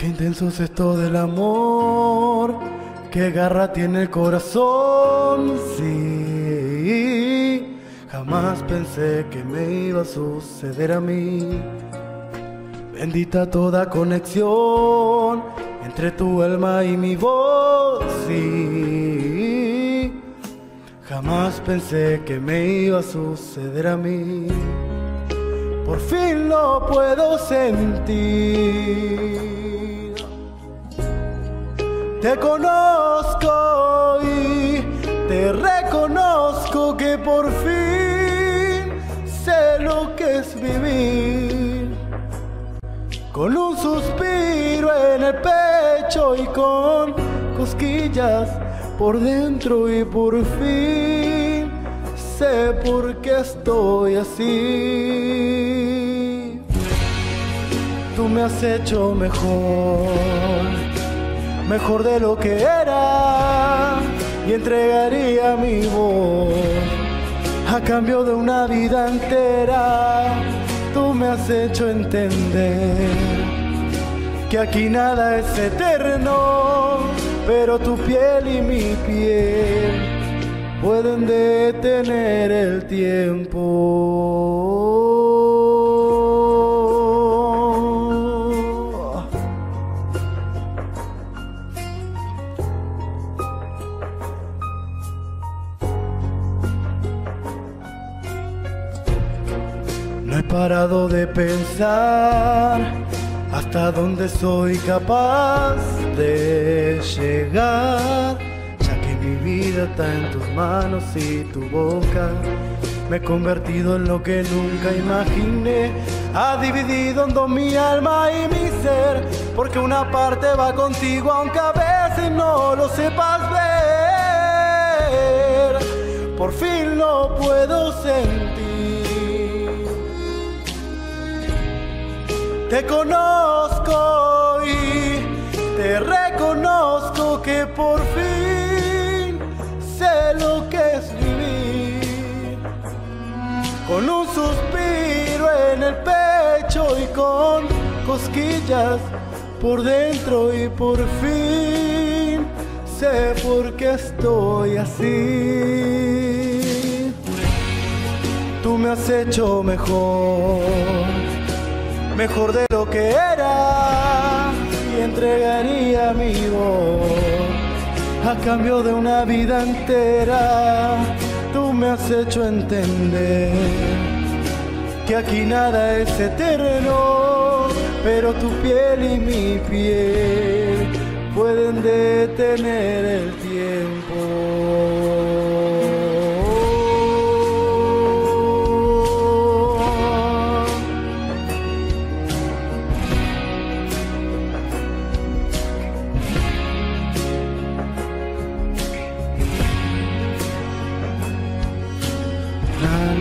Qué intenso es esto del amor, qué garra tiene el corazón, sí. Jamás pensé que me iba a suceder a mí. Bendita toda conexión entre tu alma y mi voz, sí. Jamás pensé que me iba a suceder a mí. Por fin lo puedo sentir. Te conozco y te reconozco que por fin sé lo que es vivir. Con un suspiro en el pecho y con cosquillas por dentro y por fin sé por qué estoy así. Tú me has hecho mejor, mejor de lo que era y entregaría mi voz a cambio de una vida entera. Tú me has hecho entender que aquí nada es eterno, pero tu piel y mi piel pueden detener el tiempo. No he parado de pensar hasta dónde soy capaz de llegar, ya que mi vida está en tus manos y tu boca. Me he convertido en lo que nunca imaginé. Ha dividido en dos mi alma y mi ser, porque una parte va contigo aunque a veces no lo sepas ver. Por fin lo puedo sentir. Te conozco y te reconozco que por fin sé lo que es vivir. Con un suspiro en el pecho y con cosquillas por dentro y por fin sé por qué estoy así. Tú me has hecho mejor mejor de lo que era y entregaría mi voz a cambio de una vida entera. Tú me has hecho entender que aquí nada es eterno, pero tu piel y mi piel pueden detener el tiempo.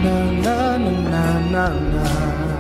na na na na na